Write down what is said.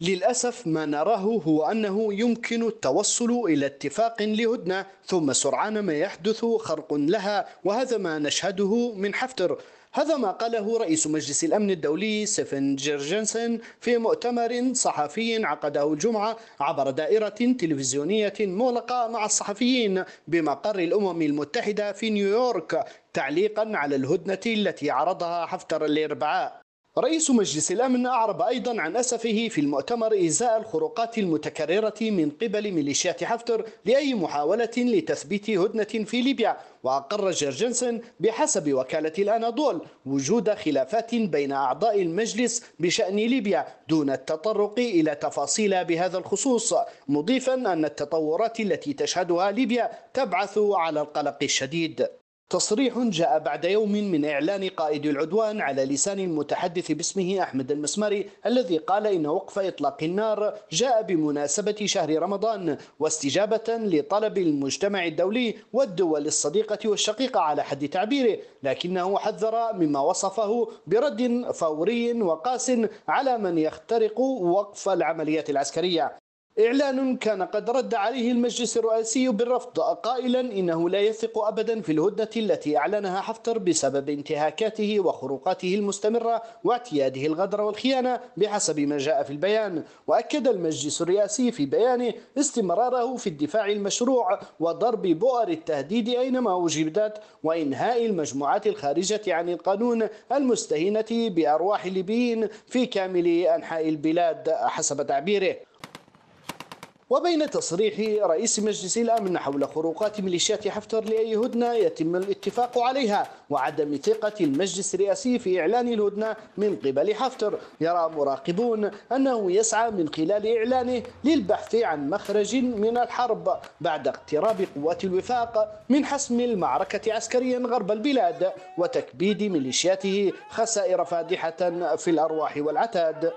للأسف ما نراه هو أنه يمكن التوصل إلى اتفاق لهدنة ثم سرعان ما يحدث خرق لها وهذا ما نشهده من حفتر. هذا ما قاله رئيس مجلس الأمن الدولي سيفن جيرجنسن في مؤتمر صحفي عقده الجمعة عبر دائرة تلفزيونية مغلقة مع الصحفيين بمقر الأمم المتحدة في نيويورك تعليقا على الهدنة التي عرضها حفتر الأربعاء. رئيس مجلس الأمن أعرب أيضا عن أسفه في المؤتمر إزاء الخروقات المتكررة من قبل ميليشيات حفتر لأي محاولة لتثبيت هدنة في ليبيا. وأقر جيرجنسن بحسب وكالة الأناضول وجود خلافات بين أعضاء المجلس بشأن ليبيا دون التطرق إلى تفاصيل بهذا الخصوص مضيفا أن التطورات التي تشهدها ليبيا تبعث على القلق الشديد. تصريح جاء بعد يوم من إعلان قائد العدوان على لسان المتحدث باسمه أحمد المسماري الذي قال إن وقف إطلاق النار جاء بمناسبة شهر رمضان واستجابة لطلب المجتمع الدولي والدول الصديقة والشقيقة على حد تعبيره لكنه حذر مما وصفه برد فوري وقاس على من يخترق وقف العمليات العسكرية. إعلان كان قد رد عليه المجلس الرئاسي بالرفض قائلا إنه لا يثق أبدا في الهدنة التي أعلنها حفتر بسبب انتهاكاته وخروقاته المستمرة واعتياده الغدر والخيانة بحسب ما جاء في البيان. وأكد المجلس الرئاسي في بيانه استمراره في الدفاع المشروع وضرب بؤر التهديد أينما وجدت وإنهاء المجموعات الخارجة عن القانون المستهينة بأرواح الليبيين في كامل أنحاء البلاد حسب تعبيره. وبين تصريح رئيس مجلس الأمن حول خروقات ميليشيات حفتر لأي هدنة يتم الاتفاق عليها وعدم ثقة المجلس الرئاسي في إعلان الهدنة من قبل حفتر. يرى مراقبون أنه يسعى من خلال إعلانه للبحث عن مخرج من الحرب بعد اقتراب قوات الوفاق من حسم المعركة عسكريا غرب البلاد وتكبيد ميليشياته خسائر فادحة في الأرواح والعتاد.